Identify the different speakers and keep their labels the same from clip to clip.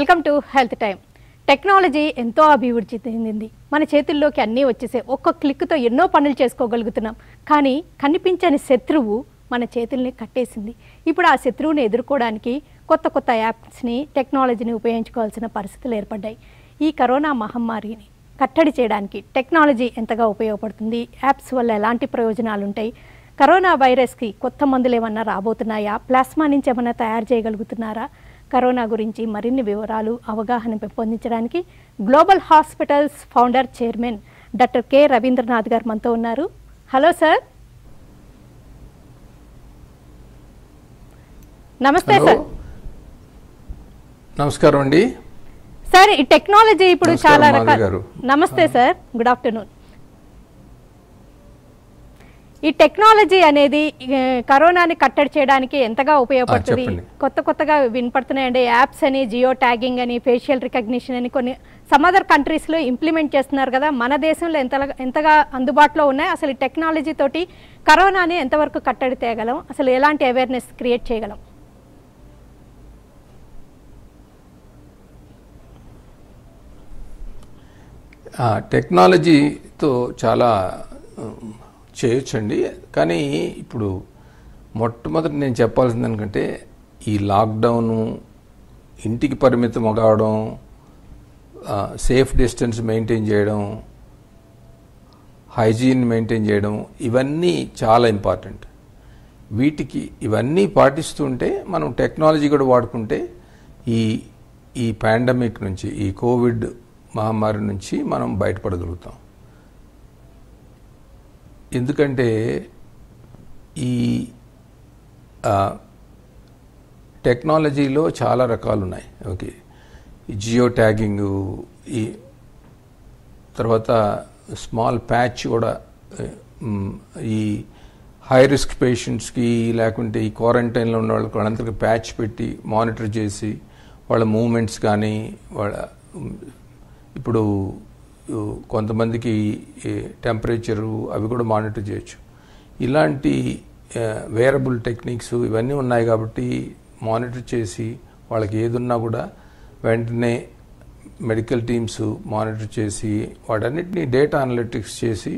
Speaker 1: Welcome to health time. Technology ఎంతో అభివృద్ధి చెందింది. మన చేతుల్లోకి అన్నీ వచ్చేసే ఒక్క క్లిక్తో ఎన్నో పనులు చేసుకోగలుగుతున్నాం. కానీ కనిపించని శత్రువు మన చేతుల్ని కట్టేసింది. ఇప్పుడు ఆ శత్రువుని ఎదుర్కోవడానికి కొత్త కొత్త యాప్స్ని టెక్నాలజీని ఉపయోగించుకోవాల్సిన పరిస్థితులు ఏర్పడ్డాయి. ఈ కరోనా మహమ్మారిని కట్టడి చేయడానికి టెక్నాలజీ ఎంతగా ఉపయోగపడుతుంది? యాప్స్ వల్ల ఎలాంటి ప్రయోజనాలు ఉంటాయి? కరోనా వైరస్కి కొత్త మందులు ఏమన్నా రాబోతున్నాయా? ప్లాస్మా నుంచి ఏమన్నా తయారు చేయగలుగుతున్నారా? కరోనా గురించి మరిన్ని వివరాలు అవగాహన పెంపొందించడానికి global hospitals founder chairman doctor K. Ravindranath గారు మనతో ఉన్నారు. Hello sir. నమస్తే సార్.
Speaker 2: నమస్కారం అండి.
Speaker 1: సార్ ఈ టెక్నాలజీ ఇప్పుడు చాలా రకాల. నమస్తే సార్ గుడ్ ఆఫ్టర్నూన్. ఈ టెక్నాలజీ అనేది కరోనాని కట్టడి చేయడానికి ఎంతగా ఉపయోగపడుతుంది. కొత్త కొత్తగా వినపడుతున్నాయండి యాప్స్ అని జియో ట్యాగింగ్ అని ఫేషియల్ రికగ్నిషన్ అని కొన్ని సమ్ అదర్ కంట్రీస్లో ఇంప్లిమెంట్ చేస్తున్నారు కదా మన దేశంలో ఎంత ఎంతగా అందుబాటులో ఉన్నాయి? అసలు ఈ టెక్నాలజీ తోటి కరోనాని ఎంతవరకు కట్టడి తేయగలం అసలు ఎలాంటి అవేర్నెస్ క్రియేట్ చేయగలం?
Speaker 2: టెక్నాలజీతో చాలా చేయొచ్చండి. కానీ ఇప్పుడు మొట్టమొదటి నేను చెప్పాల్సింది ఎందుకంటే ఈ లాక్డౌను ఇంటికి పరిమితం కావడం సేఫ్ డిస్టెన్స్ మెయింటైన్ చేయడం హైజీన్ మెయింటైన్ చేయడం ఇవన్నీ చాలా ఇంపార్టెంట్. వీటికి ఇవన్నీ పాటిస్తుంటే మనం టెక్నాలజీ కూడా వాడుకుంటే ఈ ఈ పాండమిక్ నుంచి ఈ కోవిడ్ మహమ్మారి నుంచి మనం బయటపడగలుగుతాం. ఎందుకంటే ఈ టెక్నాలజీలో చాలా రకాలు ఉన్నాయి ఓకే జియో ట్యాగింగ్ ఈ తర్వాత స్మాల్ ప్యాచ్ కూడా ఈ హై రిస్క్ పేషెంట్స్కి లేకుంటే ఈ క్వారంటైన్లో ఉన్న వాళ్ళకి వాళ్ళందరికీ ప్యాచ్ పెట్టి మానిటర్ చేసి వాళ్ళ మూమెంట్స్ కానీ వాళ్ళ ఇప్పుడు కొంతమందికి టెంపరేచరు అవి కూడా మానిటర్ చేయొచ్చు. ఇలాంటి వేరబుల్ టెక్నిక్స్ ఇవన్నీ ఉన్నాయి కాబట్టి మానిటర్ చేసి వాళ్ళకి ఏదున్నా కూడా వెంటనే మెడికల్ టీమ్స్ మానిటర్ చేసి వాటన్నిటిని డేటా అనలిటిక్స్ చేసి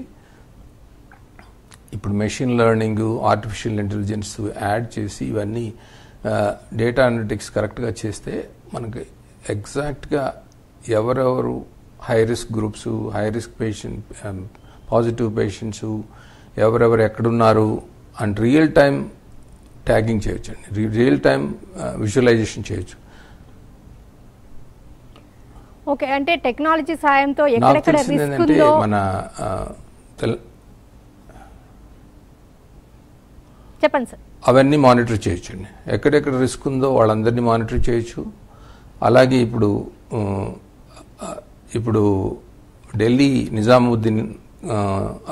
Speaker 2: ఇప్పుడు machine learning artificial intelligence add చేసి ఇవన్నీ డేటా అనలిటిక్స్ కరెక్ట్గా చేస్తే మనకి ఎగ్జాక్ట్గా ఎవరెవరు high risk groups high risk patient positive patients ఎవరెవరు ఎక్కడున్నారు అండ్ రియల్ టైం ట్యాగింగ్ చేయొచ్చు అండి రియల్ టైం విజువలైజేషన్ చేయొచ్చు.
Speaker 1: ఓకే అంటే టెక్నాలజీ సాయంతో ఎక్కడెక్కడ రిస్క్ ఉందో
Speaker 2: మన
Speaker 1: చెప్పండి సార్.
Speaker 2: అవన్నీ మానిటర్ చేయొచ్చండి. ఎక్కడెక్కడ రిస్క్ ఉందో వాళ్ళందరినీ మానిటర్ చేయొచ్చు. అలాగే ఇప్పుడు ఇప్పుడు ఢిల్లీ నిజాముద్దీన్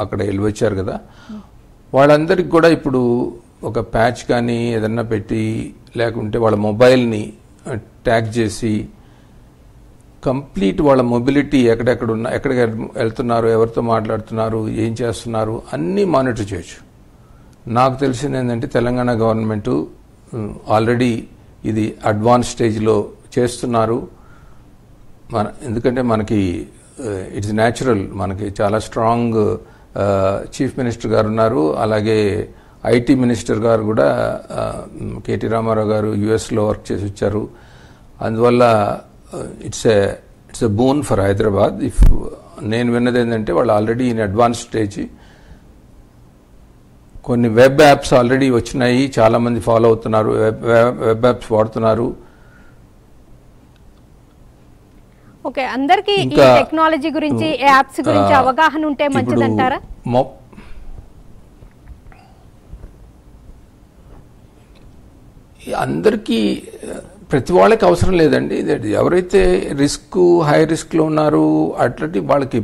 Speaker 2: అక్కడ వెళ్ళి వచ్చారు కదా. వాళ్ళందరికి కూడా ఇప్పుడు ఒక ప్యాచ్ కానీ ఏదన్నా పెట్టి లేకుంటే వాళ్ళ మొబైల్ని ట్యాగ్ చేసి కంప్లీట్ వాళ్ళ మొబిలిటీ ఎక్కడెక్కడ ఉన్న ఎక్కడికి వెళ్తున్నారు ఎవరితో మాట్లాడుతున్నారు ఏం చేస్తున్నారు అన్నీ మానిటర్ చేయొచ్చు. నాకు తెలిసింది ఏంటంటే తెలంగాణ గవర్నమెంటు ఆల్రెడీ ఇది అడ్వాన్స్ స్టేజ్లో చేస్తున్నారు. మన ఎందుకంటే మనకి uh, ఇట్స్ న్యాచురల్ మనకి చాలా స్ట్రాంగ్ చీఫ్ మినిస్టర్ గారు ఉన్నారు. అలాగే ఐటీ మినిస్టర్ గారు కూడా uh, కేటీ రామారావు గారు యుఎస్లో వర్క్ చేసి వచ్చారు. అందువల్ల it's a it's a boon for Hyderabad if నేను విన్నది ఏంటంటే వాళ్ళు ఆల్రెడీ ఇన్ అడ్వాన్స్ స్టేజ్ కొన్ని వెబ్ యాప్స్ ఆల్రెడీ వచ్చినాయి. చాలామంది ఫాలో అవుతున్నారు. వెబ్ వెబ్ యాప్స్ వాడుతున్నారు.
Speaker 1: ఓకే అందరికి ఈ టెక్నాలజీ గురించి యాప్స్ గురించి అవగాహన ఉంటే మంచిదంటారా?
Speaker 2: అందరికీ ప్రతి వాళ్ళకి అవసరం లేదండి. ఎవరైతే రిస్క్ హై రిస్క్లో ఉన్నారు అట్లాంటి వాళ్ళకి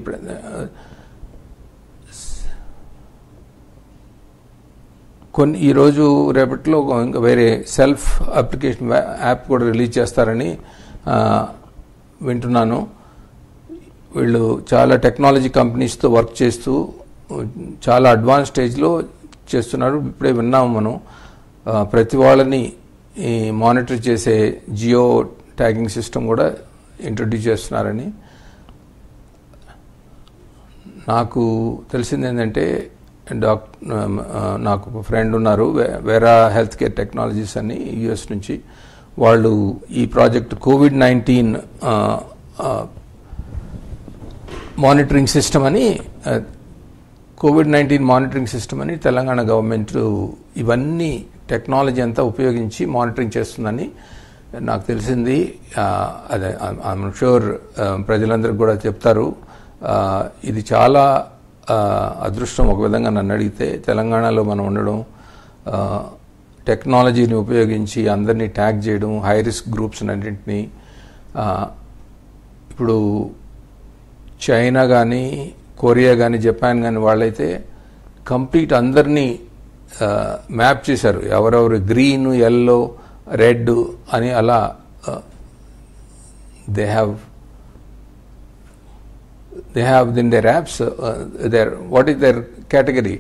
Speaker 2: కొన్ని ఈరోజు రేపట్లో ఇంకా వేరే సెల్ఫ్ అప్లికేషన్ యాప్ కూడా రిలీజ్ చేస్తారని వింటున్నాను. వీళ్ళు చాలా టెక్నాలజీ కంపెనీస్తో వర్క్ చేస్తూ చాలా అడ్వాన్స్ స్టేజ్లో చేస్తున్నారు. ఇప్పుడే విన్నాము మనం. ప్రతి వాళ్ళని మానిటర్ చేసే జియో ట్యాగింగ్ సిస్టమ్ కూడా ఇంట్రడ్యూస్ చేస్తున్నారని. నాకు తెలిసింది ఏంటంటే డాక్ నాకు ఒక ఫ్రెండ్ ఉన్నారు వే- వేరా హెల్త్ కేర్ టెక్నాలజీస్ అని యుఎస్ నుంచి. వాళ్ళు ఈ project COVID nineteen monitoring system అని కోవిడ్ నైన్టీన్ మానిటరింగ్ సిస్టమ్ అని తెలంగాణ గవర్నమెంట్ ఇవన్నీ టెక్నాలజీ అంతా ఉపయోగించి మానిటరింగ్ చేస్తుందని నాకు తెలిసింది. అదే ఐఎమ్ షూర్ ప్రజలందరికీ కూడా చెప్తారు. ఇది చాలా అదృష్టం ఒక విధంగా నన్ను అడిగితే తెలంగాణలో మనం ఉండడం టెక్నాలజీని ఉపయోగించి అందరినీ ట్యాగ్ చేయడం హై రిస్క్ గ్రూప్స్ అన్నింటినీ ఇప్పుడు చైనా కానీ కొరియా కానీ జపాన్ కానీ వాళ్ళైతే కంప్లీట్ అందరినీ మ్యాప్ చేశారు. ఎవరెవరు గ్రీన్ ఎల్లో రెడ్ అని అలా they have they have in their apps uh, their what is their category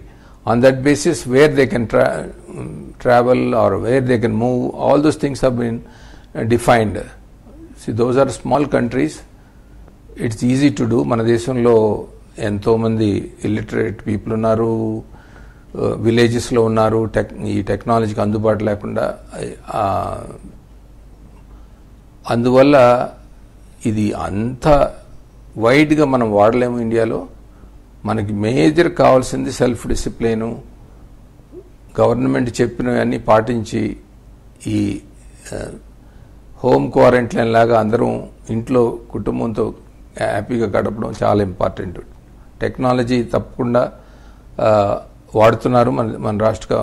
Speaker 2: on that basis where they can tra- um, travel or where they can move all those things have been uh, defined see those are small countries it's easy to do మన దేశంలో ఎంతోమంది illiterate people ఉన్నారు విలేజెస్లో ఉన్నారు tech ఈ టెక్నాలజీకి అందుబాటు లేకుండా ఆ, అందువల్ల ఇది అంత వైడ్గా మనం వాడలేము ఇండియాలో మనకి మేజర్ కావాల్సింది సెల్ఫ్ డిసిప్లిను గవర్నమెంట్ చెప్పినవన్నీ పాటించి ఈ హోమ్ క్వారంటైన్ లాగా అందరం ఇంట్లో కుటుంబంతో హ్యాపీగా గడపడం చాలా ఇంపార్టెంట్. టెక్నాలజీ తప్పకుండా వాడుతున్నారు మన మన రాష్ట్ర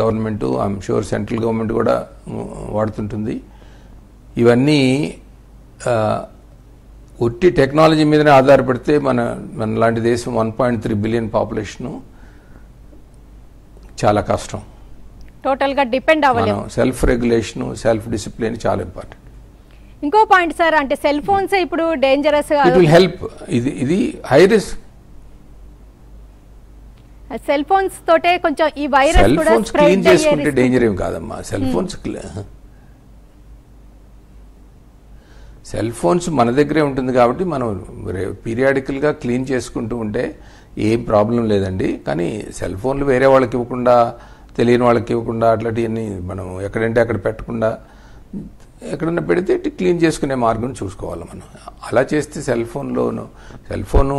Speaker 2: government I'm sure central government కూడా వాడుతుంటుంది. ఇవన్నీ ఒట్టి టెక్నాలజీ మీదనే ఆధారపడితే మన మన లాంటి దేశం one point three billion population చాలా కష్టం.
Speaker 1: టోటల్గా డిపెండ్ అవ్వలేము
Speaker 2: సెల్ఫ్ రెగ్యులేషన్ సెల్ఫ్ డిసిప్లిన్ చాలా ఇంపార్టెంట్.
Speaker 1: ఇంకో పాయింట్ సార్ అంటే సెల్ ఫోన్స్ ఇప్పుడు డేంజరస్
Speaker 2: ఇట్ విల్ హెల్ప్. ఇది ఇది హై రిస్క్.
Speaker 1: సెల్ ఫోన్స్ తోటే కొంచెం ఈ వైరస్ కూడా స్ప్రెడ్
Speaker 2: చేసుకుంటే డేంజర్ ఏం కాదమ్మా. సెల్ ఫోన్స్ సెల్ ఫోన్స్ మన దగ్గరే ఉంటుంది కాబట్టి మనం పీరియాడికల్గా క్లీన్ చేసుకుంటూ ఉంటే ఏం ప్రాబ్లం లేదండి. కానీ సెల్ ఫోన్లు వేరే వాళ్ళకి ఇవ్వకుండా తెలియని వాళ్ళకి ఇవ్వకుండా అట్లాంటివన్నీ మనం ఎక్కడంటే అక్కడ పెట్టకుండా ఎక్కడన్నా పెడితే ఇటు క్లీన్ చేసుకునే మార్గం చూసుకోవాలి మనం. అలా చేస్తే సెల్ ఫోన్లోను సెల్ ఫోను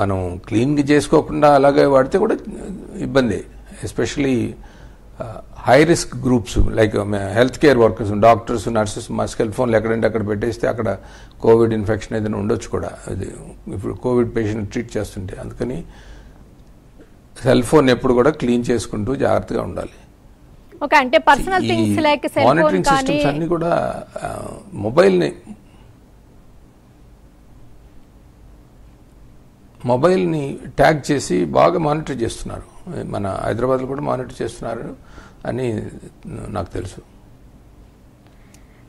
Speaker 2: మనం క్లీన్గా చేసుకోకుండా అలాగే వాడితే కూడా ఇబ్బంది. Especially high risk groups like health care workers doctors nurses మా సెల్ ఫోన్లు ఎక్కడంటే అక్కడ పెట్టేస్తే అక్కడ కోవిడ్ ఇన్ఫెక్షన్ ఏదైనా ఉండొచ్చు కూడా. అది ఇప్పుడు కోవిడ్ పేషెంట్ ట్రీట్ చేస్తుంటే. అందుకని సెల్ ఫోన్ ఎప్పుడు కూడా క్లీన్ చేసుకుంటూ జాగ్రత్తగా ఉండాలి.
Speaker 1: ఓకే అంటే personal things like cell phone
Speaker 2: monitoring systems అన్ని కూడా మొబైల్ని మొబైల్ని ట్యాగ్ చేసి బాగా మానిటర్ చేస్తున్నారు. మన హైదరాబాద్లో కూడా మానిటర్ చేస్తున్నారు. అని నాకు తెలుసు.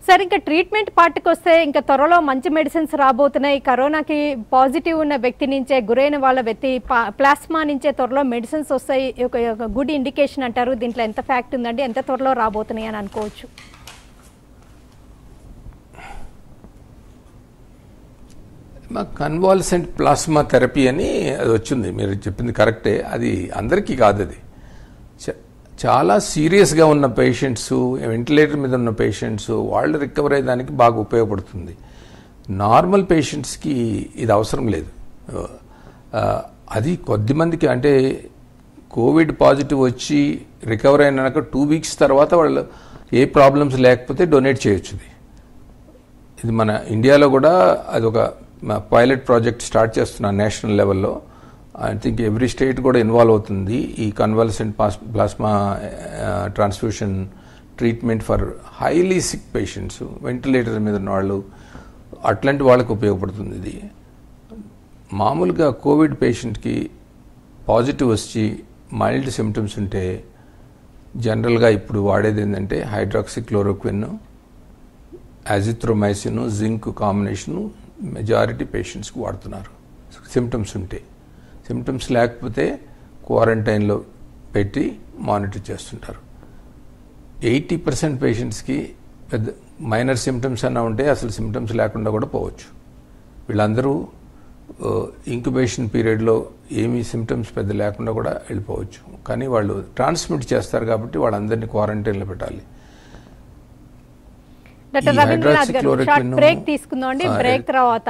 Speaker 1: సార్ ఇంకా ట్రీట్మెంట్ పార్ట్కి వస్తే ఇంకా త్వరలో మంచి మెడిసిన్స్ రాబోతున్నాయి. కరోనాకి పాజిటివ్ ఉన్న వ్యక్తి నుంచే గురైన వాళ్ళ వ్యక్తి ప్లాస్మా నుంచే త్వరలో మెడిసిన్స్ వస్తాయి. ఒక గుడ్ ఇండికేషన్ అంటారు. దీంట్లో ఎంత ఫ్యాక్ట్ ఉందండి? ఎంత త్వరలో రాబోతున్నాయి అని అనుకోవచ్చు.
Speaker 2: మా కన్వాల్సెంట్ ప్లాస్మా థెరపీ అని అది వచ్చింది. మీరు చెప్పింది కరెక్టే. అది అందరికీ కాదు అది చాలా సీరియస్గా ఉన్న పేషెంట్స్ వెంటిలేటర్ మీద ఉన్న పేషెంట్స్ వాళ్ళు రికవర్ అయ్యేదానికి బాగా ఉపయోగపడుతుంది. నార్మల్ పేషెంట్స్కి ఇది అవసరం లేదు. అది కొద్ది మందికి అంటే కోవిడ్ పాజిటివ్ వచ్చి రికవర్ అయినాక టూ వీక్స్ తర్వాత వాళ్ళు ఏ ప్రాబ్లమ్స్ లేకపోతే డొనేట్ చేయొచ్చు ఇది. మన ఇండియాలో కూడా అది ఒక పైలట్ ప్రాజెక్ట్ స్టార్ట్ చేస్తున్నాను నేషనల్ లెవెల్లో ఐ థింక్ ఎవ్రీ స్టేట్ కూడా ఇన్వాల్వ్ అవుతుంది ఈ convalescent plasma transfusion treatment for highly sick patients ventilator మీద ఉన్న వాళ్ళు అట్లాంటి వాళ్ళకి ఉపయోగపడుతుంది ఇది. మామూలుగా కోవిడ్ పేషెంట్కి పాజిటివ్ వచ్చి మైల్డ్ సిమ్టమ్స్ ఉంటే జనరల్గా ఇప్పుడు వాడేది ఏంటంటే hydroxychloroquine azithromycin zinc combination majority పేషెంట్స్కి వాడుతున్నారు. సిమ్టమ్స్ ఉంటే. సిమ్టమ్స్ లేకపోతే క్వారంటైన్లో పెట్టి మానిటర్ చేస్తుంటారు. ఎయిటీ పర్సెంట్ పేషెంట్స్కి పెద్ద మైనర్ సిమ్టమ్స్ అన్నా ఉంటే అసలు సిమ్టమ్స్ లేకుండా కూడా పోవచ్చు. వీళ్ళందరూ ఇంక్యుబేషన్ పీరియడ్లో ఏమీ సిమ్టమ్స్ పెద్ద లేకుండా కూడా వెళ్ళిపోవచ్చు. కానీ వాళ్ళు ట్రాన్స్మిట్ చేస్తారు కాబట్టి వాళ్ళందరినీ క్వారంటైన్లో పెట్టాలి.
Speaker 1: డాక్టర్ రవీంద్రనాథ్ గారు బ్రేక్ తీసుకుందాం అండి బ్రేక్ తర్వాత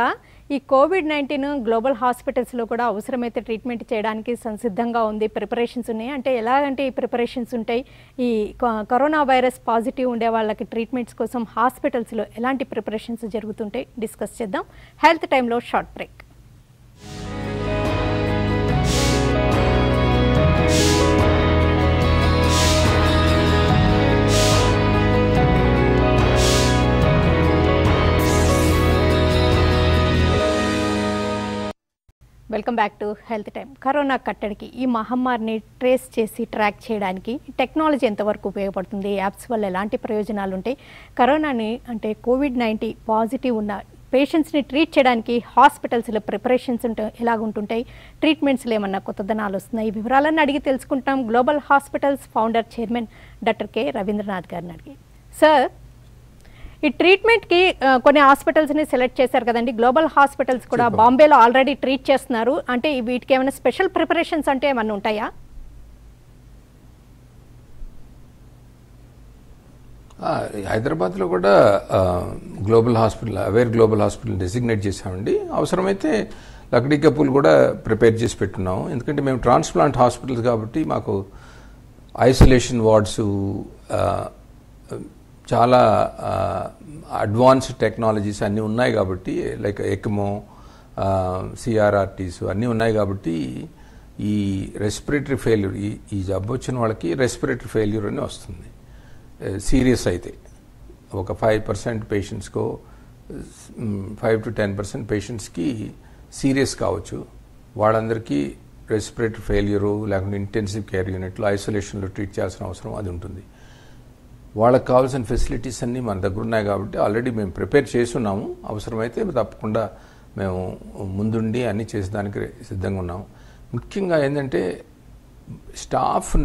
Speaker 1: ఈ కోవిడ్ నైన్టీన్ గ్లోబల్ హాస్పిటల్స్లో కూడా అవసరమైతే ట్రీట్మెంట్ చేయడానికి సంసిద్ధంగా ఉంది. ప్రిపరేషన్స్ ఉన్నాయి. అంటే ఎలాగంటే ఈ ప్రిపరేషన్స్ ఉంటాయి? ఈ కరోనా వైరస్ పాజిటివ్ ఉండే వాళ్ళకి ట్రీట్మెంట్స్ కోసం హాస్పిటల్స్లో ఎలాంటి ప్రిపరేషన్స్ జరుగుతుంటాయి? డిస్కస్ చేద్దాం. హెల్త్ టైంలో short break. Welcome back to health time. Corona కట్టడికి ఈ మహమ్మారిని ట్రేస్ చేసి ట్రాక్ చేయడానికి టెక్నాలజీ ఎంతవరకు ఉపయోగపడుతుంది యాప్స్ వల్ల ఎలాంటి ప్రయోజనాలు ఉంటాయి కరోనాని అంటే కోవిడ్ నైన్టీన్ పాజిటివ్ ఉన్న పేషెంట్స్ని ట్రీట్ చేయడానికి హాస్పిటల్స్లో ప్రిపరేషన్స్ ఉంటే ఎలాగుంటుంటాయి ట్రీట్మెంట్స్లో ఏమన్నా కొత్తదనాలు వస్తున్నాయి ఈ వివరాలన్నీ అడిగి తెలుసుకుంటాం global hospitals founder chairman doctor K. Ravindranath గారిని అడిగి. సార్ ఈ ట్రీట్మెంట్కి కొన్ని హాస్పిటల్స్ని సెలెక్ట్ చేశారు కదండి. గ్లోబల్ హాస్పిటల్స్ కూడా. బాంబేలో ఆల్రెడీ ట్రీట్ చేస్తున్నారు. అంటే వీటికి ఏమైనా స్పెషల్ ప్రిపరేషన్స్ అంటే ఏమన్నా ఉంటాయా?
Speaker 2: హైదరాబాద్లో కూడా global hospital aware global hospital designate చేశామండి. అవసరమైతే లక్డీ కప్పులు కూడా ప్రిపేర్ చేసి పెట్టున్నాము. ఎందుకంటే మేము ట్రాన్స్ప్లాంట్ హాస్పిటల్స్ కాబట్టి మాకు ఐసోలేషన్ వార్డ్స్ చాలా అడ్వాన్స్డ్ టెక్నాలజీస్ అన్నీ ఉన్నాయి కాబట్టి లైక్ ఎక్మో సిఆర్ఆర్టీస్ అన్నీ ఉన్నాయి కాబట్టి ఈ రెస్పిరేటరీ ఫెయిల్యూర్ ఈ ఈ జబ్బు వచ్చిన వాళ్ళకి రెస్పిరేటరీ ఫెయిల్యూర్ అని వస్తుంది. సీరియస్ అయితే. ఒక ఫైవ్ పర్సెంట్ పేషెంట్స్కో ఫైవ్ టు టెన్ పర్సెంట్ పేషెంట్స్కి సీరియస్ కావచ్చు. వాళ్ళందరికీ రెస్పిరేటరీ ఫెయిల్యూరు లేకుంటే ఇంటెన్సివ్ కేర్ యూనిట్లో ఐసోలేషన్లో ట్రీట్ చేయాల్సిన అవసరం అది ఉంటుంది. వాళ్ళకి కావాల్సిన ఫెసిలిటీస్ అన్నీ మన దగ్గర ఉన్నాయి కాబట్టి ఆల్రెడీ మేము ప్రిపేర్ చేస్తున్నాము. అవసరమైతే తప్పకుండా మేము ముందుండి అన్నీ చేసేదానికి సిద్ధంగా ఉన్నాము. ముఖ్యంగా ఏంటంటే స్టాఫ్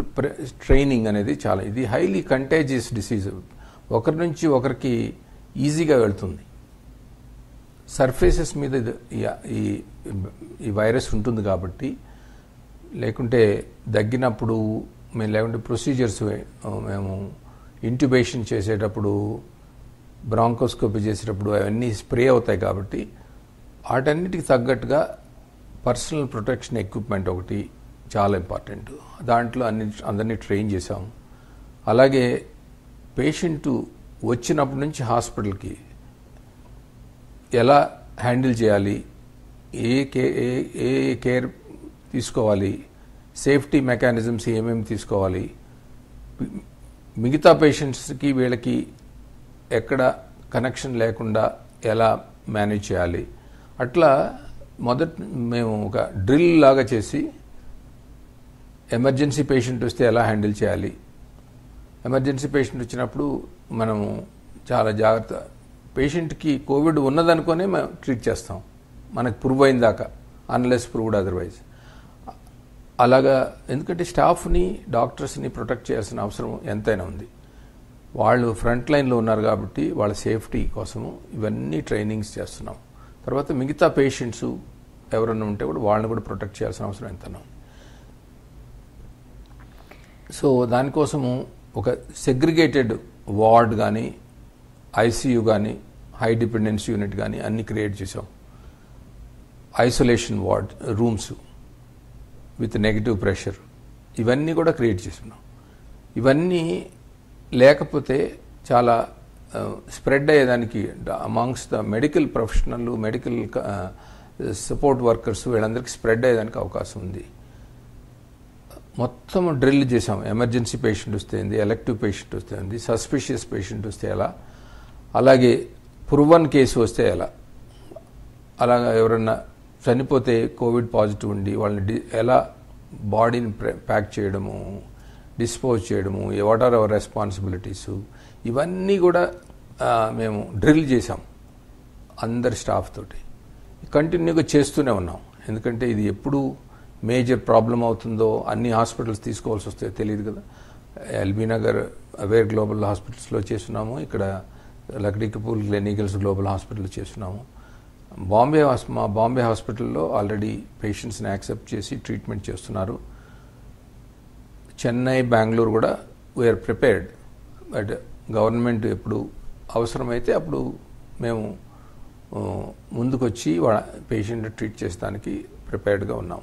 Speaker 2: ట్రైనింగ్ అనేది చాలా ఇది హైలీ కంటేజియస్ డిసీజ్ ఒకరి నుంచి ఒకరికి ఈజీగా వెళ్తుంది. సర్ఫేసెస్ మీద ఈ- ఈ ఈ వైరస్ ఉంటుంది కాబట్టి లేకుంటే దగ్గినప్పుడు మేము లేకుంటే ప్రొసీజర్స్ మేము ఇంట్యుబేషన్ చేసేటప్పుడు బ్రాంకోస్కోపీ చేసేటప్పుడు అవన్నీ స్ప్రే అవుతాయి కాబట్టి వాటన్నిటికి తగ్గట్టుగా పర్సనల్ ప్రొటెక్షన్ ఎక్విప్మెంట్ ఒకటి చాలా ఇంపార్టెంట్. దాంట్లో అన్ని అందరినీ ట్రైన్ చేశాం. అలాగే పేషెంట్ వచ్చినప్పటి నుంచి హాస్పిటల్కి ఎలా హ్యాండిల్ చేయాలి ఏ కే ఏ ఏ కేర్ తీసుకోవాలి సేఫ్టీ మెకానిజమ్స్ ఏమేమి తీసుకోవాలి మిగతా పేషెంట్స్కి వీళ్ళకి ఎక్కడ కనెక్షన్ లేకుండా ఎలా మేనేజ్ చేయాలి? అట్లా మొదట మేము ఒక డ్రిల్ లాగా చేసి ఎమర్జెన్సీ పేషెంట్ వస్తే ఎలా హ్యాండిల్ చేయాలి? ఎమర్జెన్సీ పేషెంట్ వచ్చినప్పుడు మనము చాలా జాగ్రత్త పేషెంట్కి కోవిడ్ ఉన్నదనుకోనే మేము ట్రీట్ చేస్తాం. మనకు ప్రూవ్ అయిన దాకా అన్లెస్ ప్రూవ్డ్ అదర్వైజ్. అలాగా ఎందుకంటే స్టాఫ్ని డాక్టర్స్ని ప్రొటెక్ట్ చేయాల్సిన అవసరం ఎంతైనా ఉంది. వాళ్ళు ఫ్రంట్ లైన్లో ఉన్నారు కాబట్టి వాళ్ళ సేఫ్టీ కోసము ఇవన్నీ ట్రైనింగ్స్ చేస్తున్నాం. తర్వాత మిగతా పేషెంట్స్ ఎవరన్నా ఉంటే కూడా వాళ్ళని కూడా ప్రొటెక్ట్ చేయాల్సిన అవసరం ఎంతైనా ఉంది. సో దానికోసము ఒక సెగ్రిగేటెడ్ వార్డ్ కానీ ఐసీయూ కానీ హై డిపెండెన్స్ యూనిట్ కానీ అన్ని క్రియేట్ చేసాం isolation ward rooms. With negative pressure. ఇవన్నీ కూడా క్రియేట్ చేస్తున్నాం. ఇవన్నీ లేకపోతే చాలా స్ప్రెడ్ అయ్యేదానికి amongst the medical professional medical support workers వీళ్ళందరికీ స్ప్రెడ్ అయ్యేదానికి అవకాశం ఉంది. మొత్తం డ్రిల్ చేసాం ఎమర్జెన్సీ పేషెంట్ వస్తే ఏంది ఎలక్టివ్ పేషెంట్ వస్తే ఉంది సస్పిషియస్ పేషెంట్ వస్తే ఎలా అలాగే పురువన్ కేసు వస్తే ఎలా అలాగా ఎవరన్నా చనిపోతే కోవిడ్ పాజిటివ్ ఉండి వాళ్ళని డి ఎలా బాడీని ప్యాక్ చేయడము డిస్పోజ్ చేయడము వాట్ ఆర్ అవర్ రెస్పాన్సిబిలిటీస్ ఇవన్నీ కూడా మేము డ్రిల్ చేసాం అందరి స్టాఫ్ తోటి. కంటిన్యూగా చేస్తూనే ఉన్నాం. ఎందుకంటే ఇది ఎప్పుడు మేజర్ ప్రాబ్లం అవుతుందో అన్ని హాస్పిటల్స్ తీసుకోవాల్సి వస్తే తెలియదు కదా. ఎల్బీ నగర్ అవేర్ గ్లోబల్ హాస్పిటల్స్లో చేస్తున్నాము. ఇక్కడ లక్డీకపూర్ క్లినికల్స్ గ్లోబల్ హాస్పిటల్ చేస్తున్నాము. బాంబే మా బాంబే హాస్పిటల్లో ఆల్రెడీ పేషెంట్స్ని యాక్సెప్ట్ చేసి ట్రీట్మెంట్ చేస్తున్నారు. చెన్నై బెంగళూరు కూడా వీఆర్ ప్రిపేర్డ్ బట్ గవర్నమెంట్ ఎప్పుడు అవసరమైతే అప్పుడు మేము ముందుకొచ్చి పేషెంట్ ట్రీట్ చేసడానికి ప్రిపేర్డ్గా ఉన్నాం.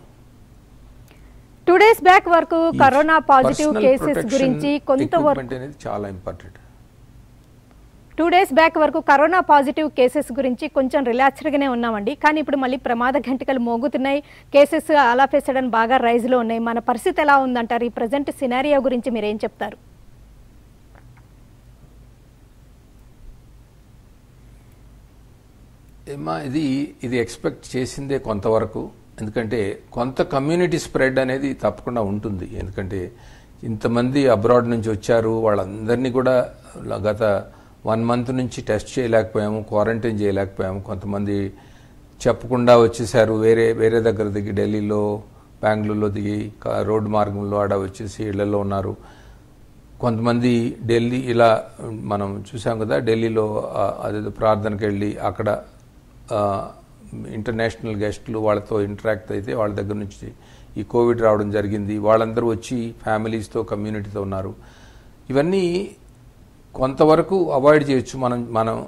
Speaker 1: టూ డేస్ బ్యాక్ వరకు కరోనా పాజిటివ్ కేసెస్ గురించి కొంతవరకు
Speaker 2: చాలా ఇంపార్టెంట్
Speaker 1: టూ డేస్ బ్యాక్ వరకు కరోనా పాజిటివ్ కేసెస్ గురించి కొంచెం రిలాక్స్డ్గానే ఉన్నామండి. కానీ ఇప్పుడు మళ్ళీ ప్రమాద గంటికలు మోగుతున్నాయి. కేసెస్ అలా సడన్ బాగా రైజ్లో ఉన్నాయి. మన పరిస్థితి ఎలా ఉందంటారు? ఈ ప్రజెంట్ సినారియో గురించి మీరు ఏం చెప్తారు?
Speaker 2: ఏమా ఇది ఇది ఎక్స్పెక్ట్ చేసిందే కొంతవరకు. ఎందుకంటే కొంత కమ్యూనిటీ స్ప్రెడ్ అనేది తప్పకుండా ఉంటుంది. ఎందుకంటే ఇంతమంది అబ్రాడ్ నుంచి వచ్చారు. వాళ్ళందరినీ కూడా గత వన్ మంత్ నుంచి టెస్ట్ చేయలేకపోయాము క్వారంటైన్ చేయలేకపోయాము. కొంతమంది చెప్పకుండా వచ్చేసారు వేరే వేరే దగ్గర దిగి ఢిల్లీలో బెంగళూరులో దిగి రోడ్డు మార్గంలో ఆడ వచ్చేసి ఇళ్ళలో ఉన్నారు. కొంతమంది ఢిల్లీ ఇలా మనం చూసాం కదా ఢిల్లీలో అదేదో ప్రార్థనకి వెళ్ళి అక్కడ ఇంటర్నేషనల్ గెస్టులు వాళ్ళతో ఇంటరాక్ట్ అయితే వాళ్ళ దగ్గర నుంచి ఈ కోవిడ్ రావడం జరిగింది. వాళ్ళందరూ వచ్చి ఫ్యామిలీస్తో కమ్యూనిటీతో ఉన్నారు. ఇవన్నీ కొంతవరకు అవాయిడ్ చేయొచ్చు. మనం మనం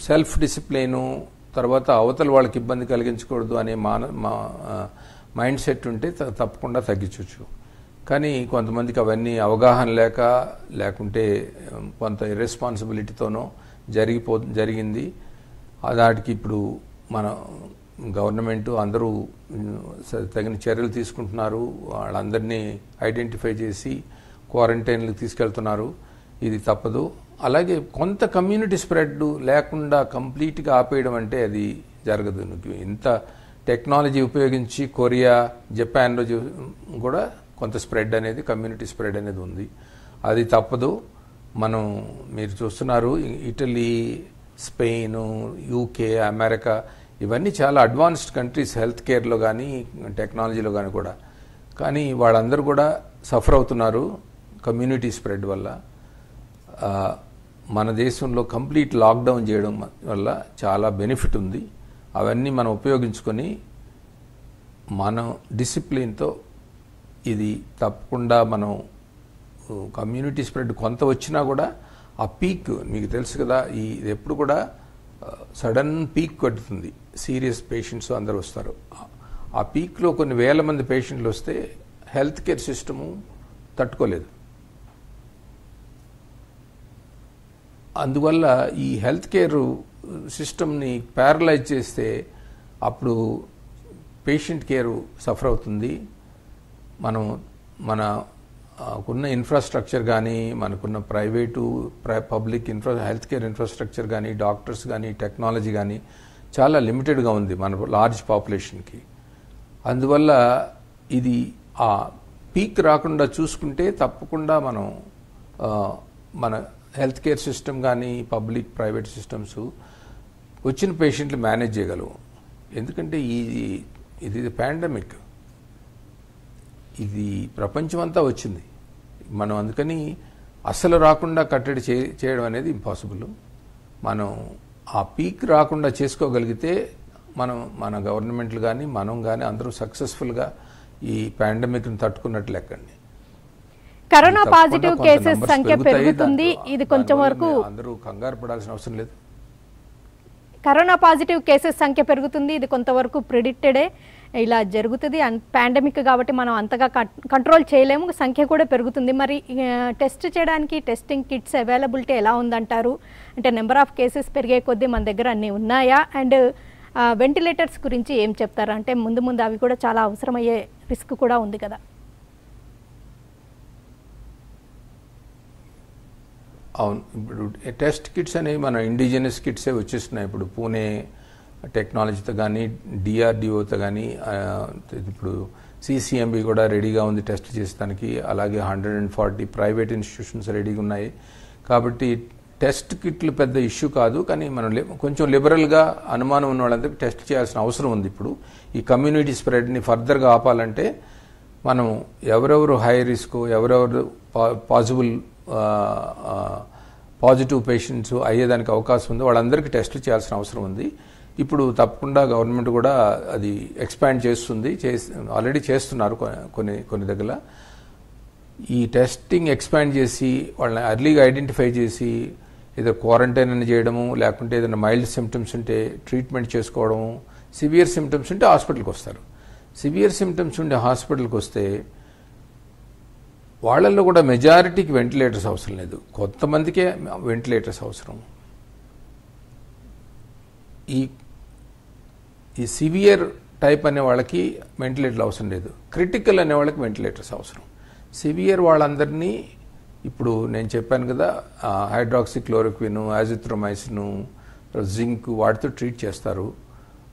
Speaker 2: సెల్ఫ్ డిసిప్లిను తర్వాత అవతల వాళ్ళకి ఇబ్బంది కలిగించకూడదు అనే మాన మా మైండ్ సెట్ ఉంటే త- తప్పకుండా తగ్గించవచ్చు కానీ కొంతమందికి అవన్నీ అవగాహన లేక లేకుంటే కొంత ఇర్రెస్పాన్సిబిలిటీతోనో జరిగిపో జరిగింది. దాటికి ఇప్పుడు మన గవర్నమెంట్ అందరూ తగిన చర్యలు తీసుకుంటున్నారు. వాళ్ళందరినీ ఐడెంటిఫై చేసి క్వారంటైన్లకు తీసుకెళ్తున్నారు. ఇది తప్పదు. అలాగే కొంత కమ్యూనిటీ స్ప్రెడ్ లేకుండా కంప్లీట్గా ఆపేయడం అంటే అది జరగదు. ఇంత టెక్నాలజీ ఉపయోగించి కొరియా జపాన్లో కూడా కొంత స్ప్రెడ్ అనేది కమ్యూనిటీ స్ప్రెడ్ అనేది ఉంది. అది తప్పదు. మనం మీరు చూస్తున్నారు ఇటలీ స్పెయిన్ యూకే అమెరికా ఇవన్నీ చాలా అడ్వాన్స్డ్ కంట్రీస్ హెల్త్ కేర్లో కానీ టెక్నాలజీలో కానీ కూడా. కానీ వాళ్ళందరూ కూడా సఫర్ అవుతున్నారు కమ్యూనిటీ స్ప్రెడ్ వల్ల. మన దేశంలో కంప్లీట్ లాక్డౌన్ చేయడం వల్ల చాలా బెనిఫిట్ ఉంది. అవన్నీ మనం ఉపయోగించుకొని మనం డిసిప్లిన్తో ఇది తప్పకుండా మనం కమ్యూనిటీ స్ప్రెడ్ కొంత వచ్చినా కూడా ఆ పీక్ మీకు తెలుసు కదా ఈ ఇది ఎప్పుడు కూడా సడన్ పీక్ కొట్టుతుంది. సీరియస్ పేషెంట్స్ అందరు వస్తారు. ఆ పీక్లో కొన్ని వేల మంది పేషెంట్లు వస్తే హెల్త్ కేర్ సిస్టము తట్టుకోలేదు. అందువల్ల ఈ హెల్త్ కేర్ సిస్టమ్ని ప్యారలైజ్ చేస్తే అప్పుడు పేషెంట్ కేర్ సఫర్ అవుతుంది. మనం మన ఉన్న ఇన్ఫ్రాస్ట్రక్చర్ కానీ మనకున్న ప్రైవేటు ప్రై public infra health care infrastructure కానీ డాక్టర్స్ కానీ టెక్నాలజీ కానీ చాలా లిమిటెడ్గా ఉంది మన లార్జ్ పాపులేషన్కి. అందువల్ల ఇది ఆ పీక్ రాకుండా చూసుకుంటే తప్పకుండా మనం మన హెల్త్ కేర్ సిస్టమ్ కానీ పబ్లిక్ ప్రైవేట్ సిస్టమ్స్ వచ్చిన పేషెంట్లు మేనేజ్ చేయగలవు. ఎందుకంటే ఇది ఇది పాండమిక్. ఇది ప్రపంచమంతా వచ్చింది. మనం అందుకని అస్సలు రాకుండా కట్టడి చే చేయడం అనేది ఇంపాసిబుల్. మనం ఆ పీక్ రాకుండా చేసుకోగలిగితే మనం మన గవర్నమెంట్లు కానీ మనం కానీ అందరూ సక్సెస్ఫుల్గా ఈ పాండమిక్ని తట్టుకున్నట్లు లెక్కండి.
Speaker 1: కరోనా పాజిటివ్ కేసెస్ సంఖ్య. పెరుగుతుంది. ఇది కొంచెం వరకు
Speaker 2: అందరూ కంగారు పడాల్సిన అవసరం లేదు.
Speaker 1: కరోనా పాజిటివ్ కేసెస్ సంఖ్య పెరుగుతుంది. ఇది కొంతవరకు ప్రిడిక్టెడే ఇలా జరుగుతుంది. అండ్ పాండమిక్ కాబట్టి మనం అంతగా కట్- కంట్రోల్ చేయలేము. సంఖ్య కూడా పెరుగుతుంది. మరి టెస్ట్ చేయడానికి టెస్టింగ్ కిట్స్ అవైలబిలిటీ ఎలా ఉందంటారు? అంటే నెంబర్ ఆఫ్ కేసెస్ పెరిగే కొద్దీ మన దగ్గర అన్నీ ఉన్నాయా? అండ్ వెంటిలేటర్స్ గురించి ఏం చెప్తారు? అంటే ముందు ముందు అవి కూడా చాలా అవసరమయ్యే రిస్క్ కూడా ఉంది కదా.
Speaker 2: అవును. ఇప్పుడు టెస్ట్ కిట్స్ అనేవి మన ఇండిజినస్ కిట్సే వచ్చేస్తున్నాయి. ఇప్పుడు పూణే టెక్నాలజీతో కానీ డిఆర్డిఓతో కానీ ఇప్పుడు సిసిఎంబి కూడా రెడీగా ఉంది టెస్ట్ చేసేదానికి. అలాగే hundred and forty private institutions రెడీగా ఉన్నాయి. కాబట్టి టెస్ట్ కిట్లు పెద్ద ఇష్యూ కాదు. కానీ మనం కొంచెం లిబరల్గా అనుమానం ఉన్న వాళ్ళందరికీ టెస్ట్ చేయాల్సిన అవసరం ఉంది ఇప్పుడు. ఈ కమ్యూనిటీ స్ప్రెడ్ని ఫర్దర్గా ఆపాలంటే మనం ఎవరెవరు హై రిస్క్ ఎవరెవరు పాసిబుల్ పాజిటివ్ పేషెంట్స్ అయ్యేదానికి అవకాశం ఉంది. వాళ్ళందరికీ టెస్టులు చేయాల్సిన అవసరం ఉంది. ఇప్పుడు తప్పకుండా గవర్నమెంట్ కూడా అది ఎక్స్పాండ్ చేస్తుంది. చేసి ఆల్రెడీ చేస్తున్నారు కొన్ని కొన్ని దగ్గర. ఈ టెస్టింగ్ ఎక్స్పాండ్ చేసి వాళ్ళని అర్లీగా ఐడెంటిఫై చేసి ఏదో క్వారంటైన్ అని చేయడము లేకుంటే ఏదైనా మైల్డ్ సిమ్టమ్స్ ఉంటే ట్రీట్మెంట్ చేసుకోవడము సివియర్ సిమ్టమ్స్ ఉంటే హాస్పిటల్కి వస్తారు. సివియర్ సిమ్టమ్స్ ఉండే హాస్పిటల్కి వస్తే వాళ్ళల్లో కూడా మెజారిటీకి వెంటిలేటర్స్ అవసరం లేదు. కొంతమందికే వెంటిలేటర్స్ అవసరం. ఈ ఈ సివియర్ టైప్ అనే వాళ్ళకి వెంటిలేటర్లు అవసరం లేదు. క్రిటికల్ అనే వాళ్ళకి వెంటిలేటర్స్ అవసరం. సివియర్ వాళ్ళందరినీ ఇప్పుడు నేను చెప్పాను కదా హైడ్రాక్సీ యాజిథ్రోమైసిన్ జింక్ వాటితో ట్రీట్ చేస్తారు.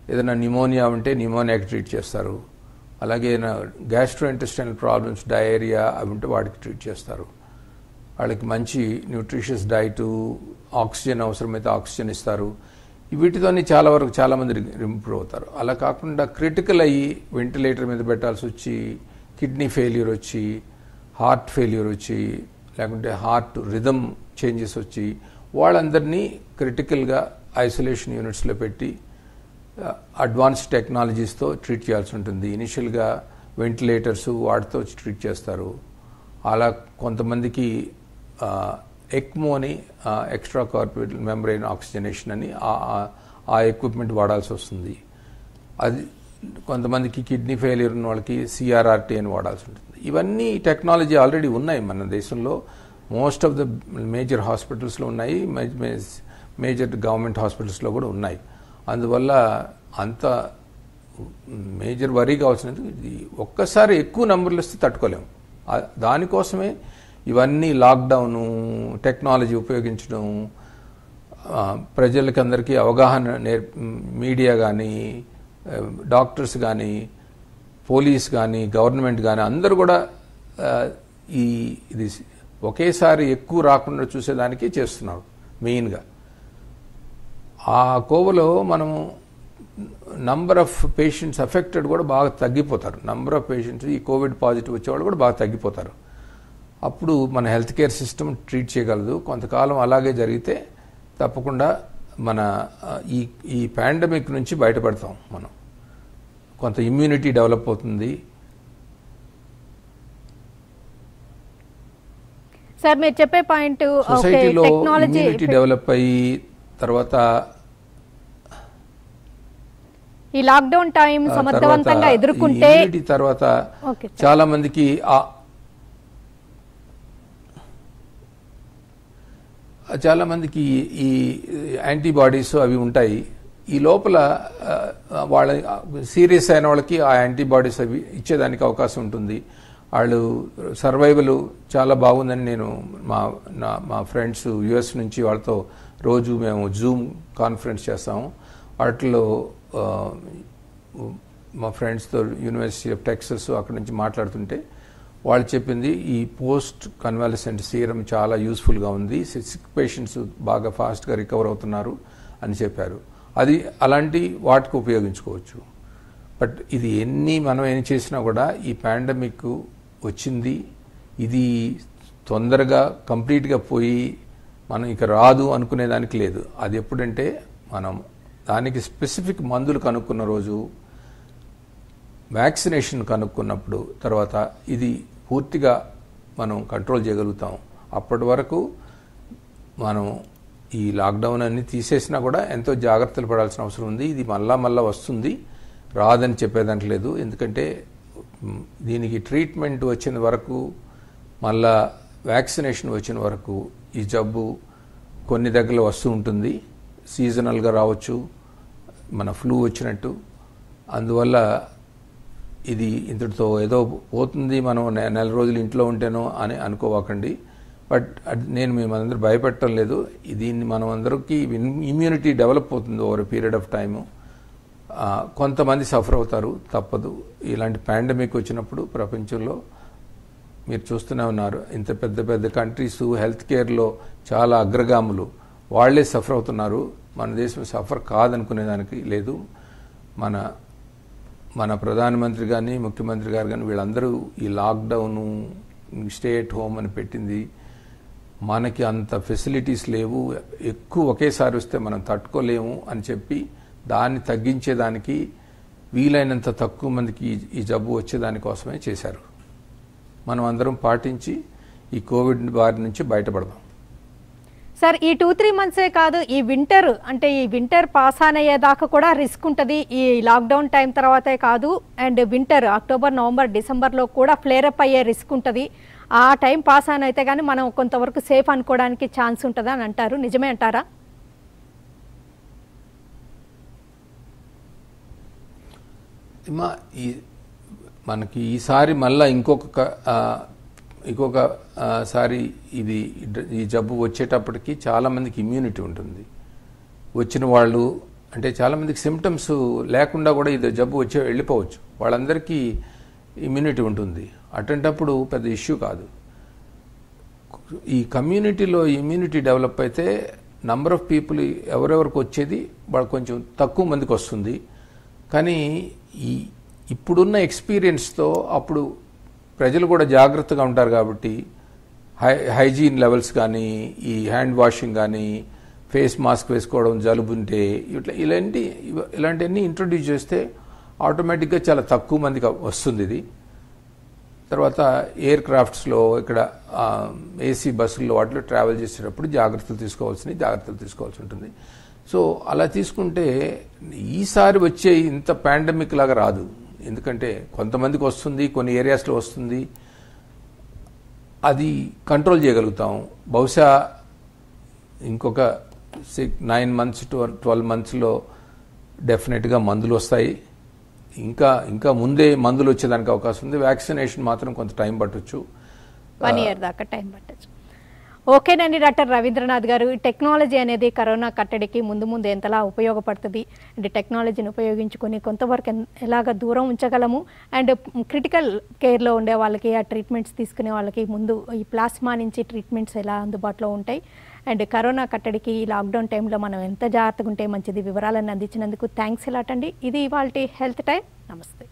Speaker 2: ఏదైనా నిమోనియా ఉంటే నిమోనియాకి ట్రీట్ చేస్తారు. అలాగే గ్యాస్ట్రో ఇంటెస్టైనల్ ప్రాబ్లమ్స్ డయేరియా అవి ఉంటే వాడికి ట్రీట్ చేస్తారు. వాళ్ళకి మంచి న్యూట్రిషియస్ డైటు ఆక్సిజన్ అవసరమైతే ఆక్సిజన్ ఇస్తారు. వీటితోని చాలా వరకు చాలామంది ఇంప్రూవ్ అవుతారు. అలా కాకుండా క్రిటికల్ అయ్యి వెంటిలేటర్ మీద పెట్టాల్సి వచ్చి కిడ్నీ ఫెయిల్యూర్ వచ్చి హార్ట్ ఫెయిల్యూర్ వచ్చి లేకుంటే హార్ట్ రిథమ్ చేంజెస్ వచ్చి వాళ్ళందరినీ క్రిటికల్గా ఐసోలేషన్ యూనిట్స్లో పెట్టి అడ్వాన్స్ టెక్నాలజీస్తో ట్రీట్ చేయాల్సి ఉంటుంది. ఇనిషియల్గా వెంటిలేటర్స్ వాటితో ట్రీట్ చేస్తారు. అలా కొంతమందికి ఎక్మో అని ఎక్స్ట్రా కార్పొరేట్ మెంబ్రెయిన్ ఆక్సిజనేషన్ అని ఆ- ఆ ఎక్విప్మెంట్ వాడాల్సి వస్తుంది. అది కొంతమందికి కిడ్నీ ఫెయిల్యూర్ ఉన్న వాళ్ళకి సిఆర్ఆర్టీ అని వాడాల్సి ఉంటుంది. ఇవన్నీ టెక్నాలజీ ఆల్రెడీ ఉన్నాయి మన దేశంలో. మోస్ట్ ఆఫ్ ద మేజర్ హాస్పిటల్స్లో ఉన్నాయి. మేజర్ గవర్నమెంట్ హాస్పిటల్స్లో కూడా ఉన్నాయి. అందువల్ల అంత మేజర్ వరీ కావాల్సినది ఇది ఒక్కసారి ఎక్కువ నంబర్లు వస్తే తట్టుకోలేము. దానికోసమే ఇవన్నీ లాక్డౌను టెక్నాలజీ ఉపయోగించడం ప్రజలకి అందరికీ అవగాహన నేర్ మీడియా కానీ డాక్టర్స్ కానీ పోలీస్ కానీ గవర్నమెంట్ కానీ అందరూ కూడా ఈ ఇది ఒకేసారి ఎక్కువ రాకుండా చూసేదానికి చేస్తున్నారు మెయిన్గా. ఆ కోవలో మనము నంబర్ ఆఫ్ పేషెంట్స్ అఫెక్టెడ్ కూడా బాగా తగ్గిపోతారు. నంబర్ ఆఫ్ పేషెంట్స్ ఈ కోవిడ్ పాజిటివ్ వచ్చేవాళ్ళు కూడా బాగా తగ్గిపోతారు. అప్పుడు మన హెల్త్ కేర్ సిస్టమ్ ట్రీట్ చేయగలదు. కొంతకాలం అలాగే జరిగితే తప్పకుండా మన ఈ ఈ పాండమిక్ నుంచి బయటపడతాం మనం. కొంత ఇమ్యూనిటీ డెవలప్ అవుతుంది.
Speaker 1: సార్ మీరు చెప్పే పాయింట్
Speaker 2: సొసైటీలో ఇమ్యూనిటీ డెవలప్ అయ్యి తర్వాత
Speaker 1: ఈ లాక్డౌన్ టైం సమర్థవంతంగా ఎదుర్కొంటే
Speaker 2: తర్వాత. చాలా మందికి చాలా మందికి ఈ యాంటీబాడీస్ అవి ఉంటాయి. ఈ లోపల వాళ్ళ సీరియస్ అయిన వాళ్ళకి ఆ యాంటీబాడీస్ అవి ఇచ్చేదానికి అవకాశం ఉంటుంది. వాళ్ళు సర్వైవల్ చాలా బాగుందని నేను మా నా మా ఫ్రెండ్స్ యుఎస్ నుంచి వాళ్ళతో రోజు మేము జూమ్ కాన్ఫరెన్స్ చేస్తాము. వాటిలో మా ఫ్రెండ్స్తో యూనివర్సిటీ ఆఫ్ టెక్సస్ అక్కడ నుంచి మాట్లాడుతుంటే వాళ్ళు చెప్పింది ఈ పోస్ట్ కన్వాలసెంట్ సీరం చాలా యూస్ఫుల్గా ఉంది సిక్ పేషెంట్స్ బాగా ఫాస్ట్గా రికవర్ అవుతున్నారు అని చెప్పారు. అది అలాంటి వాటికి ఉపయోగించుకోవచ్చు. బట్ ఇది ఎన్ని మనం ఏం చేసినా కూడా ఈ పాండమిక్ వచ్చింది ఇది తొందరగా కంప్లీట్గా పోయి మనం ఇక రాదు అనుకునేదానికి లేదు. అది ఎప్పుడంటే మనం దానికి స్పెసిఫిక్ మందులు కనుక్కున్న రోజు వ్యాక్సినేషన్ కనుక్కున్నప్పుడు తర్వాత ఇది పూర్తిగా మనం కంట్రోల్ చేయగలుగుతాం. అప్పటి వరకు మనం ఈ లాక్డౌన్ అన్ని తీసేసినా కూడా ఎంతో జాగ్రత్తలు పడాల్సిన అవసరం ఉంది. ఇది మళ్ళా మళ్ళా వస్తుంది. రాదని చెప్పేదానికి లేదు. ఎందుకంటే దీనికి ట్రీట్మెంట్ వచ్చిన వరకు మళ్ళా వ్యాక్సినేషన్ వచ్చిన వరకు ఈ జబ్బు కొన్ని దగ్గర వస్తూ ఉంటుంది. సీజనల్గా రావచ్చు. మన ఫ్లూ వచ్చినట్టు. అందువల్ల ఇది ఇంతటితో ఏదో పోతుంది మనం నెల రోజులు ఇంట్లో ఉంటేనో అని అనుకోవాకండి. బట్ నేను మేమందరూ భయపెట్టడం లేదు. దీన్ని మనం అందరికీ ఇమ్యూనిటీ డెవలప్ అవుతుంది ఓవర్ పీరియడ్ ఆఫ్ టైము కొంతమంది సఫర్ అవుతారు. తప్పదు. ఇలాంటి పాండమిక్ వచ్చినప్పుడు ప్రపంచంలో మీరు చూస్తూనే ఉన్నారు. ఇంత పెద్ద పెద్ద కంట్రీస్ హెల్త్ కేర్లో చాలా అగ్రగాములు. వాళ్ళే సఫర్ అవుతున్నారు. మన దేశం సఫర్ కాదనుకునేదానికి లేదు. మన మన ప్రధానమంత్రి కానీ ముఖ్యమంత్రి గారు కానీ వీళ్ళందరూ ఈ లాక్డౌను స్టే అట్ హోమ్ అని పెట్టింది. మనకి అంత ఫెసిలిటీస్ లేవు. ఎక్కువ ఒకేసారి వస్తే మనం తట్టుకోలేము అని చెప్పి దాన్ని తగ్గించేదానికి వీలైనంత తక్కువ మందికి ఈ- ఈ జబ్బు వచ్చేదానికోసమే చేశారు. మనం అందరం పాటించి ఈ కోవిడ్ బారి నుంచి బయటపడదాం.
Speaker 1: సార్ ఈ టూ త్రీ మంత్సే కాదు ఈ వింటర్ అంటే ఈ వింటర్ పాస్ ఆన్ అయ్యేదాకా కూడా రిస్క్ ఉంటుంది. ఈ లాక్డౌన్ టైం తర్వాతే కాదు అండ్ వింటర్ అక్టోబర్ నవంబర్ డిసెంబర్లో కూడా ఫ్లేరప్ అయ్యే రిస్క్ ఉంటుంది. ఆ టైం పాస్ ఆన్ అయితే కానీ మనం కొంతవరకు సేఫ్ అనుకోవడానికి ఛాన్స్ ఉంటుంది అని అంటారు. నిజమే అంటారా?
Speaker 2: మనకి ఈసారి మళ్ళీ ఇంకొక ఇంకొక సారి ఇది ఈ జబ్బు వచ్చేటప్పటికి చాలామందికి ఇమ్యూనిటీ ఉంటుంది. వచ్చిన వాళ్ళు అంటే చాలామందికి సిమ్టమ్స్ లేకుండా కూడా ఇది జబ్బు వచ్చే వెళ్ళిపోవచ్చు. వాళ్ళందరికీ ఇమ్యూనిటీ ఉంటుంది. అటువంటప్పుడు పెద్ద ఇష్యూ కాదు. ఈ కమ్యూనిటీలో ఇమ్యూనిటీ డెవలప్ అయితే నంబర్ ఆఫ్ పీపుల్ ఎవరెవరికి వచ్చేది వాళ్ళు కొంచెం తక్కువ మందికి వస్తుంది. కానీ ఈ ఇప్పుడున్న ఎక్స్పీరియన్స్తో అప్పుడు ప్రజలు కూడా జాగ్రత్తగా ఉంటారు కాబట్టి హై హైజీన్ లెవెల్స్ కానీ ఈ హ్యాండ్ వాషింగ్ కానీ ఫేస్ మాస్క్ వేసుకోవడం జలుబు ఉంటే ఇట్లా ఇలాంటి ఇలాంటివన్నీ ఇంట్రొడ్యూస్ చేస్తే ఆటోమేటిక్గా చాలా తక్కువ మందికి వస్తుంది ఇది. తర్వాత ఎయిర్ క్రాఫ్ట్స్లో ఇక్కడ ఏసీ బస్సుల్లో వాటిలో ట్రావెల్ చేసేటప్పుడు జాగ్రత్తలు తీసుకోవాల్సినవి జాగ్రత్తలు తీసుకోవాల్సి ఉంటుంది. సో అలా తీసుకుంటే ఈసారి వచ్చే ఇంత పాండమిక్ లాగా రాదు. ఎందుకంటే కొంతమందికి వస్తుంది కొన్ని ఏరియాస్లో వస్తుంది. అది కంట్రోల్ చేయగలుగుతాం. బహుశా ఇంకొక six nine months twelve twelve మంత్స్లో డెఫినెట్గా మందులు వస్తాయి. ఇంకా ఇంకా ముందే మందులు వచ్చేదానికి అవకాశం ఉంది. వ్యాక్సినేషన్ మాత్రం కొంత టైం పట్టొచ్చు.
Speaker 1: వన్ ఇయర్ దాకా టైం పట్టచ్చు. ఓకేనండి డాక్టర్ రవీంద్రనాథ్ గారు. టెక్నాలజీ అనేది కరోనా కట్టడికి ముందు ముందు ఎంతలా ఉపయోగపడుతుంది? అండ్ టెక్నాలజీని ఉపయోగించుకొని కొంతవరకు ఎలాగ దూరం ఉంచగలము? అండ్ క్రిటికల్ కేర్లో ఉండే వాళ్ళకి ఆ ట్రీట్మెంట్స్ తీసుకునే వాళ్ళకి ముందు ఈ ప్లాస్మా నుంచి ట్రీట్మెంట్స్ ఎలా అందుబాటులో ఉంటాయి? అండ్ కరోనా కట్టడికి ఈ లాక్డౌన్ టైంలో మనం ఎంత జాగ్రత్తగా ఉంటే మంచిది? వివరాలను అందించినందుకు థ్యాంక్స్ ఎలాటండి. ఇది ఇవాళ హెల్త్ టైం. నమస్తే.